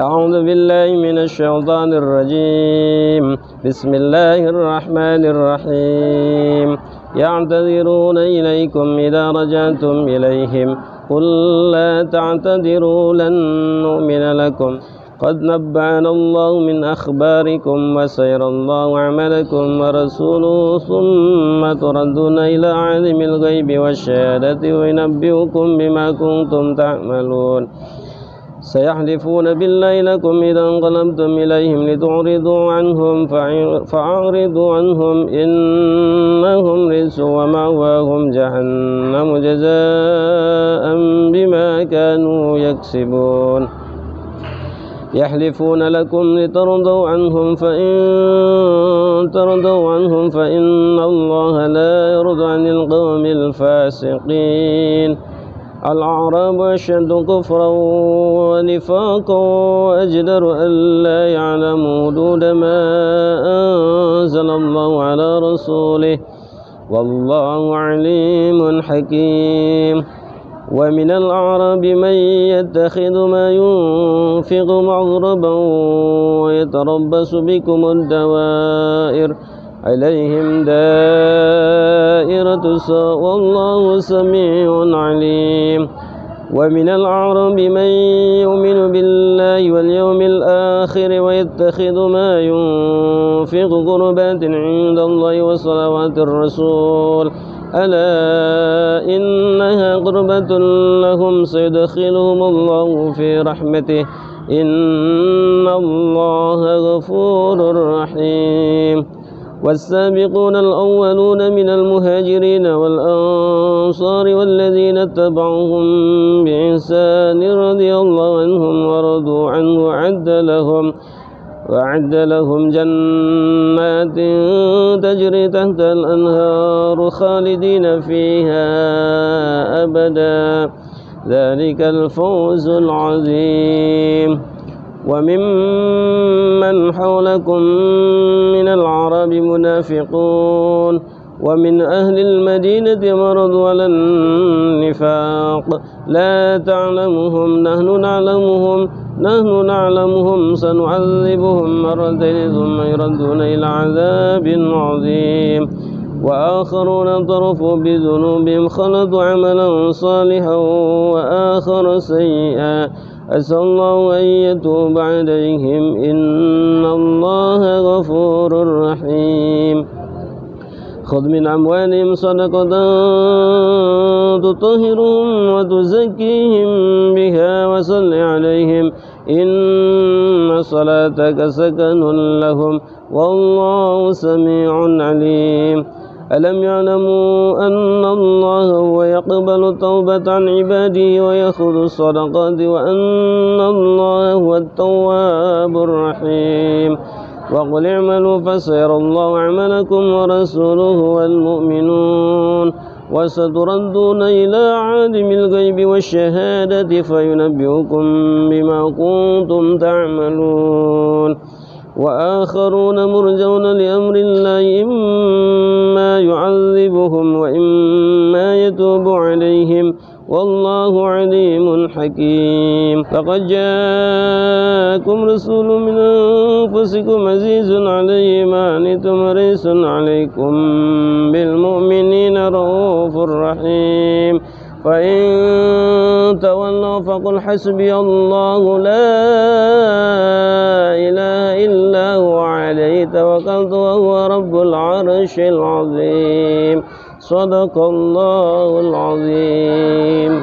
أعوذ بالله من الشيطان الرجيم. بسم الله الرحمن الرحيم. يعتذرون إليكم إذا رجعتم إليهم. قل لا تعتذروا لن نؤمن لكم. قد نبعنا الله من أخباركم وسير الله عملكم ورسوله ثم تردون إلى عالم الغيب والشهادة وينبئكم بما كنتم تعملون. سيحلفون بالله لكم إذا انقلبتم إليهم لتعرضوا عنهم فأعرضوا عنهم إنهم رجس ومأواهم جهنم جزاء بما كانوا يكسبون. يحلفون لكم لترضوا عنهم فإن ترضوا عنهم فإن الله لا يرضى عن القوم الفاسقين. الأعراب أشد كفرا ونفاقا وأجدر أن لا يعلموا حدود ما أنزل الله على رسوله. والله عليم حكيم. ومن الأعراب من يتخذ ما ينفق مغربا ويتربص بكم الدوائر. عليهم دائرة السوء. والله سميع عليم. ومن الأعراب من يؤمن بالله واليوم الآخر ويتخذ ما ينفق قربات عند الله وصلوات الرسول. ألا إنها قربة لهم سيدخلهم الله في رحمته. إن الله غفور رحيم. والسابقون الأولون من المهاجرين والأنصار والذين اتبعوهم بإحسان رضي الله عنهم ورضوا عنه وعد لهم وأعد لهم جنات تجري تحت الأنهار خالدين فيها أبدا. ذلك الفوز العظيم. وممن حولكم من العرب منافقون ومن أهل المدينة مرضوا على النفاق. لا تعلمهم نحن نعلمهم نحن نعلمهم. سنعذبهم مرتين ثم يردون إلى عذاب عظيم. وآخرون اعترفوا بذنوبهم خلطوا عملا صالحا وآخر سيئا. أسأل الله أن يتوب عليهم. إن الله غفور رحيم. خذ من أموالهم صدقة تطهرهم وتزكيهم بها وصل عليهم. إن صلاتك سكن لهم. والله سميع عليم. ألم يعلموا أن الله هو يقبل التوبة عن عباده ويأخذ الصدقات وأن الله هو التواب الرحيم. وقل اعملوا فسيرى الله عملكم ورسوله والمؤمنون. وستردون إلى عالم الغيب والشهادة فينبئكم بما كنتم تعملون. وآخرون مرجون لأمر الله إما يعذبهم وإما يتوب عليهم. والله عليم حكيم. فقد جاءكم رسول من أنفسكم عزيز عليه ما أنتم ريس عليكم بالمؤمنين رؤوف رحيم. فإن تولوا فقل حسبي الله لا إله إلا هو عليه توكلت وهو رب العرش العظيم. صدق الله العظيم.